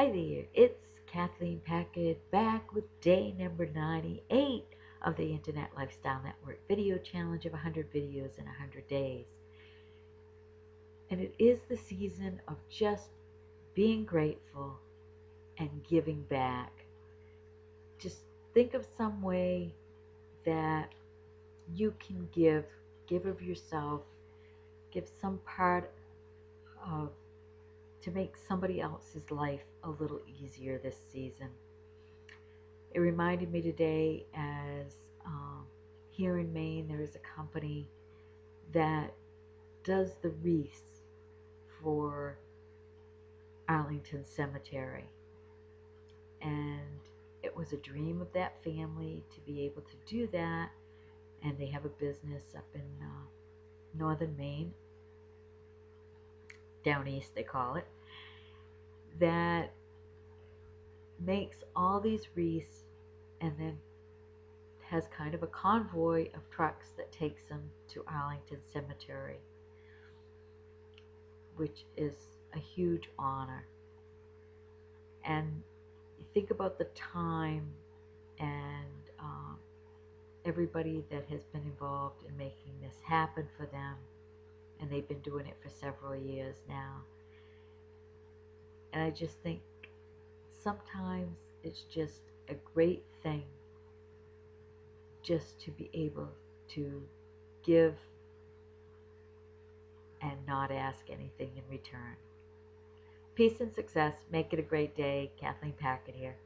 Hi there, it's Kathleen Packard back with day number 98 of the Internet Lifestyle Network video challenge of 100 videos in 100 days. And it is the season of just being grateful and giving back. Just think of some way that you can give, give of yourself, give some part of to make somebody else's life a little easier this season. It reminded me today as um, here in Maine there is a company that does the wreaths for Arlington Cemetery. And it was a dream of that family to be able to do that. And they have a business up in uh, northern Maine down east they call it, that makes all these wreaths and then has kind of a convoy of trucks that takes them to Arlington Cemetery, which is a huge honor. And think about the time and um, everybody that has been involved in making this happen for them and they've been doing it for several years now. And I just think sometimes it's just a great thing just to be able to give and not ask anything in return. Peace and success. Make it a great day. Kathleen Packard here.